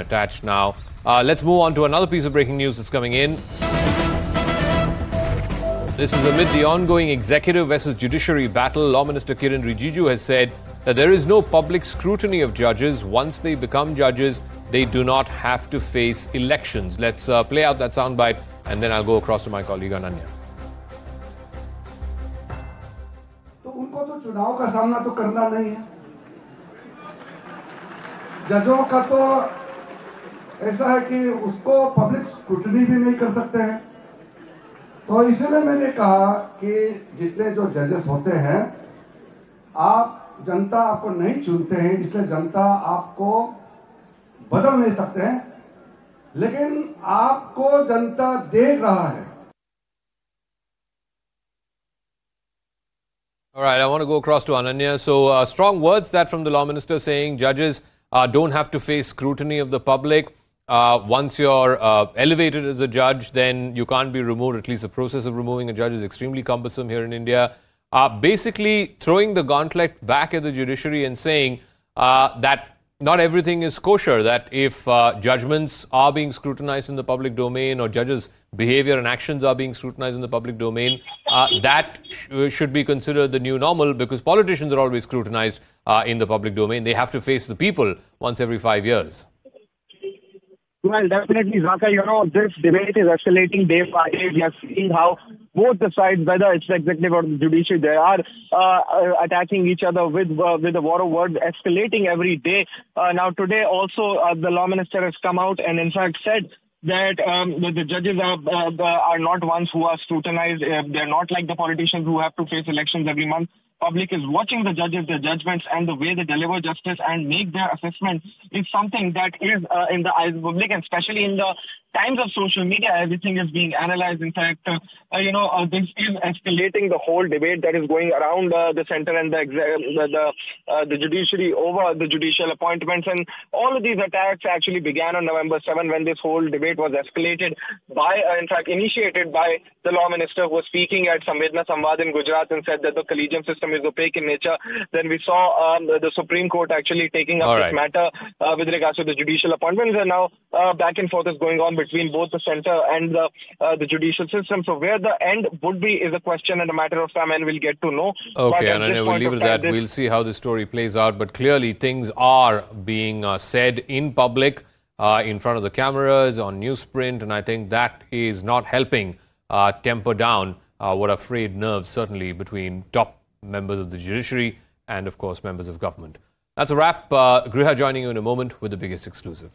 been attached now. Uh, let's move on to another piece of breaking news that's coming in. This is amid the ongoing executive versus judiciary battle. Law Minister Kiren Rijiju has said that there is no public scrutiny of judges. Once they become judges, they do not have to face elections. Let's uh, play out that soundbite and then I'll go across to my colleague Ananya. उनको तो चुनाव का सामना तो करना नहीं है जजों का तो ऐसा है कि उसको पब्लिक स्क्रूटनी भी नहीं कर सकते हैं तो इसलिए मैंने कहा कि जितने जो जजेस होते हैं आप जनता आपको नहीं चुनते हैं इसलिए जनता आपको बदल नहीं सकते हैं लेकिन आपको जनता देख रहा है All right, I want to go across to Ananya. So, uh, strong words that from the law minister saying judges uh, don't have to face scrutiny of the public. Uh, once you're uh, elevated as a judge, then you can't be removed. At least the process of removing a judge is extremely cumbersome here in India. Uh, basically, throwing the gauntlet back at the judiciary and saying uh, that not everything is kosher, that if judgments are being scrutinized in the public domain or judges' behavior and actions are being scrutinized in the public domain, that sh- should be considered the new normal because politicians are always scrutinized in the public domain. They have to face the people once every five years. Well, definitely, Zaka, you know, this debate is escalating day by day. We are seeing how both the sides, whether it's the executive or the judiciary, they are uh, uh, attacking each other with uh, with a war of words, escalating every day. Uh, now, today also, uh, the law minister has come out and, in fact, said that, um, that the judges are uh, are not ones who are scrutinized. they're not like the politicians who have to face elections every month public is watching the judges, their judgments, and the way they deliver justice and make their assessment is something that is uh, in the eyes of the public, and especially in the times of social media, everything is being analyzed. In fact, uh, uh, you know, uh, this is escalating the whole debate that is going around uh, the center and the the the, uh, the, judiciary over the judicial appointments, and all of these attacks actually began on November 7 when this whole debate was escalated by, uh, in fact, initiated by the law minister who was speaking at Samvedna Samvad in Gujarat and said that the collegium system is opaque in nature. Then we saw um, the, Supreme Court actually taking up all this right. matter with regards to the judicial appointments, and now back and forth is going on between both the center and the, uh, the judicial system. So where the end would be is a question and a matter of time, and we'll get to know. Okay, and we'll leave it at that. We'll see how the story plays out. But clearly, things are being uh, said in public, uh, in front of the cameras, on newsprint, and I think that is not helping uh, temper down uh, what are frayed nerves, certainly between top members of the judiciary and, of course, members of government. That's a wrap. Uh, Griha joining you in a moment with the biggest exclusive.